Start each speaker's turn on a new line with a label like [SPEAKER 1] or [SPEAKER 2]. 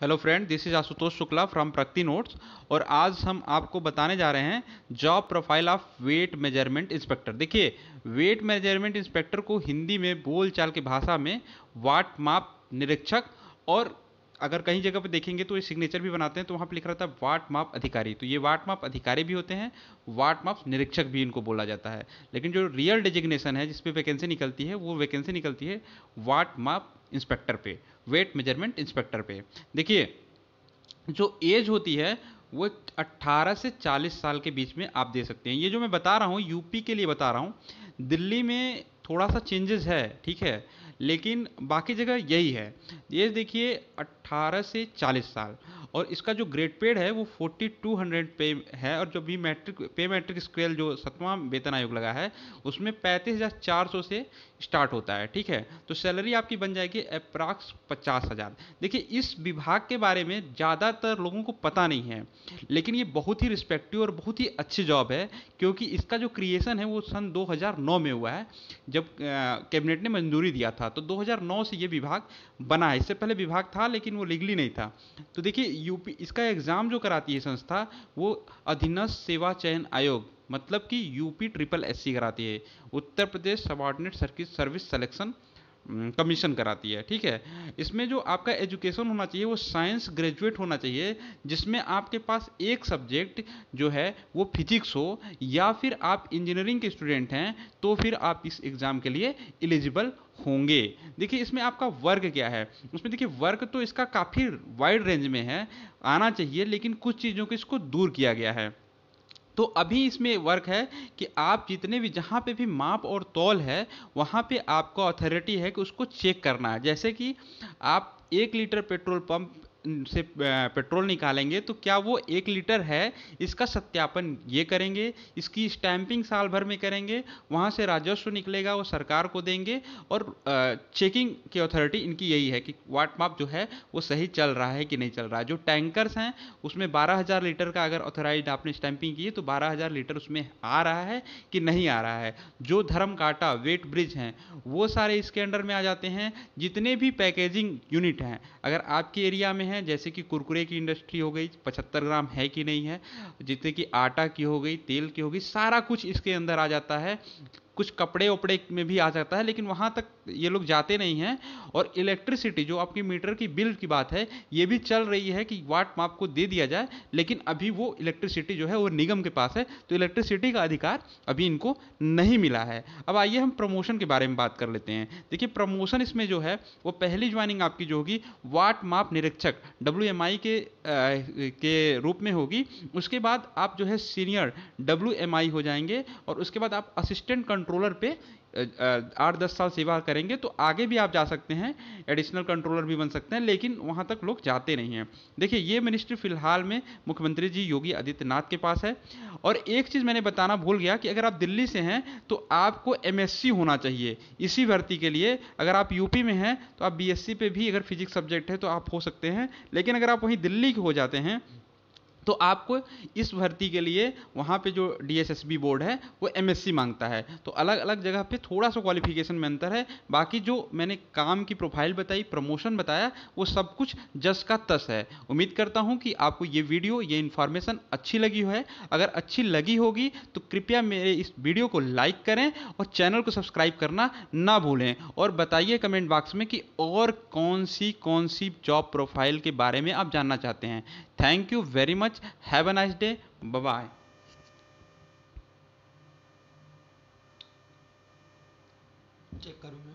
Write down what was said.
[SPEAKER 1] Hello friend this is Ashutosh Shukla from Pragati notes और आज हम आपको बताने जा रहे हैं job profile of weight measurement inspector देखिए वेट मेज़रमेंट इंस्पेक्टर को हिंदी में बोल चाल की भाषा में वाट माप निरीक्षक और अगर कहीं जगह पर देखेंगे तो ये सिग्नेचर भी बनाते हैं तो वहाँ पर लिखा रहता है वाट माप अधिकारी। तो ये वाट माप अधिकारी भी होते हैं वाट माप निरीक्षक भी इनको बोला जाता है। लेकिन जो रियल डिजिग्नेशन है जिसपे वैकेंसी निकलती है, वो वैकेंसी निकलती है वाट माप इंस्पेक्टर पे। वेट मेज़रमेंट इंस्पेक्टर पे। देखिए, जो एज होती है, वो 18 से 40 साल के बीच में आप दे सकते हैं। ये जो मैं बता रहा हूँ, यूपी के लिए बता रहा हूँ, दिल्ली में थोड़ा सा चेंजेस है, ठीक है? लेकिन बाकी जगह यही है। ये देखिए 18 से 40 साल। और इसका जो ग्रेड पेड है वो 4200 पे है और जो भी मैट्रिक पे मैट्रिक स्केल जो सतवां वेतन आयोग लगा है, उसमें पैंतीस हज़ार चार सौ से स्टार्ट होता है, ठीक है? तो सैलरी आपकी बन जाएगी अप्रॉक्स पचास हज़ार। देखिए, इस विभाग के बारे में ज़्यादातर लोगों को पता नहीं है, लेकिन ये बहुत ही रिस्पेक्टिव और बहुत ही अच्छी जॉब है, क्योंकि इसका जो क्रिएशन है वो सन 2009 में हुआ है, जब कैबिनेट ने मंजूरी दिया था। तो 2009 से ये विभाग बना है। इससे पहले विभाग था, लेकिन वो लीगली नहीं था। तो देखिए यूपी, इसका एग्ज़ाम जो कराती है संस्था, वो अधीनस्थ सेवा चयन आयोग मतलब कि यूपी ट्रिपल एससी कराती है। Uttar Pradesh subordinate service service selection commission कराती है, ठीक है? इसमें जो आपका एजुकेशन होना चाहिए, वो साइंस ग्रेजुएट होना चाहिए, जिसमें आपके पास एक सब्जेक्ट जो है, वो फिजिक्स हो, या फिर आप इंजीनियरिंग के स्टूडेंट हैं तो फिर आप इस एग्ज़ाम के लिए एलिजिबल होंगे। देखिए, इसमें आपका वर्ग क्या है? उसमें देखिए, वर्ग तो इसका काफ़ी वाइड रेंज में है, आना चाहिए, लेकिन कुछ चीज़ों को इसको दूर किया गया है। तो अभी इसमें वर्क है कि आप जितने भी जहाँ पे भी माप और तौल है, वहाँ पे आपको अथॉरिटी है कि उसको चेक करना है। जैसे कि आप एक लीटर पेट्रोल पंप से पेट्रोल निकालेंगे तो क्या वो एक लीटर है? इसका सत्यापन ये करेंगे, इसकी स्टैंपिंग साल भर में करेंगे, वहाँ से राजस्व निकलेगा, वो सरकार को देंगे, और चेकिंग की अथॉरिटी इनकी यही है कि वाट माप जो है, वो सही चल रहा है कि नहीं चल रहा है। जो टैंकर्स हैं, उसमें बारह हज़ार लीटर का अगर ऑथोराइज आपने स्टैंपिंग की है तो बारह हज़ार लीटर उसमें आ रहा है कि नहीं आ रहा है? जो धर्म काटा वेट ब्रिज हैं, वो सारे इसके अंडर में आ जाते हैं। जितने भी पैकेजिंग यूनिट हैं, अगर आपके एरिया में है हैं, जैसे कि कुरकुरे की इंडस्ट्री हो गई, पचहत्तर ग्राम है कि नहीं है, जितने कि आटा की हो गई, तेल की हो गई, सारा कुछ इसके अंदर आ जाता है। कुछ कपड़े वपड़े में भी आ जाता है, लेकिन वहाँ तक ये लोग जाते नहीं हैं। और इलेक्ट्रिसिटी जो आपकी मीटर की बिल की बात है, ये भी चल रही है कि वाट माप को दे दिया जाए, लेकिन अभी वो इलेक्ट्रिसिटी जो है वो निगम के पास है तो इलेक्ट्रिसिटी का अधिकार अभी इनको नहीं मिला है। अब आइए हम प्रमोशन के बारे में बात कर लेते हैं। देखिए प्रमोशन इसमें जो है, वो पहली ज्वाइनिंग आपकी जो होगी वाट माप निरीक्षक डब्ल्यूएमआई के के रूप में होगी। उसके बाद आप जो है सीनियर डब्ल्यूएमआई हो जाएँगे, और उसके बाद आप असिस्टेंट कंट्रोलर पे आठ दस साल सेवा करेंगे तो आगे भी आप जा सकते हैं एडिशनल कंट्रोलर भी बन सकते हैं, लेकिन वहाँ तक लोग जाते नहीं हैं। देखिए, ये मिनिस्ट्री फ़िलहाल में मुख्यमंत्री जी योगी आदित्यनाथ के पास है, और एक चीज़ मैंने बताना भूल गया कि अगर आप दिल्ली से हैं तो आपको एमएससी होना चाहिए, इसी भर्ती के लिए। अगर आप यूपी में हैं तो आप बीएससी पे भी अगर फिजिक्स सब्जेक्ट है तो आप हो सकते हैं, लेकिन अगर आप वहीं दिल्ली के हो जाते हैं तो आपको इस भर्ती के लिए वहाँ पे जो डीएसएसबी बोर्ड है, वो एमएससी माँगता है। तो अलग अलग जगह पे थोड़ा सा क्वालिफिकेशन में अंतर है। बाकी जो मैंने काम की प्रोफ़ाइल बताई प्रमोशन बताया, वो सब कुछ जस का तस है। उम्मीद करता हूँ कि आपको ये वीडियो ये इन्फॉर्मेशन अच्छी लगी है अगर अच्छी लगी होगी तो कृपया मेरे इस वीडियो को लाइक करें और चैनल को सब्सक्राइब करना ना भूलें। और बताइए कमेंट बॉक्स में कि और कौन सी कौन सी जॉब प्रोफ़ाइल के बारे में आप जानना चाहते हैं। Thank you very much have a nice day bye
[SPEAKER 2] check करूँ मैं?